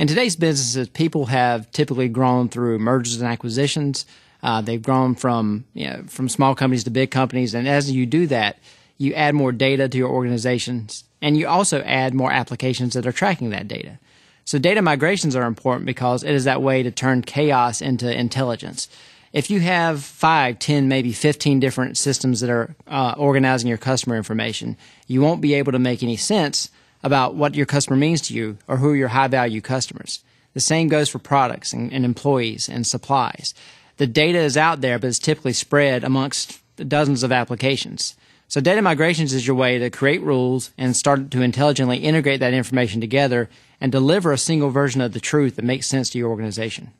In today's businesses, people have typically grown through mergers and acquisitions. Uh, they've grown from you know, from small companies to big companies, and as you do that, you add more data to your organizations, and you also add more applications that are tracking that data. So data migrations are important because it is that way to turn chaos into intelligence. If you have five, ten, maybe 15 different systems that are uh, organizing your customer information, you won't be able to make any sense about what your customer means to you or who your high value customers. The same goes for products and, and employees and supplies. The data is out there, but it's typically spread amongst dozens of applications. So data migrations is your way to create rules and start to intelligently integrate that information together and deliver a single version of the truth that makes sense to your organization.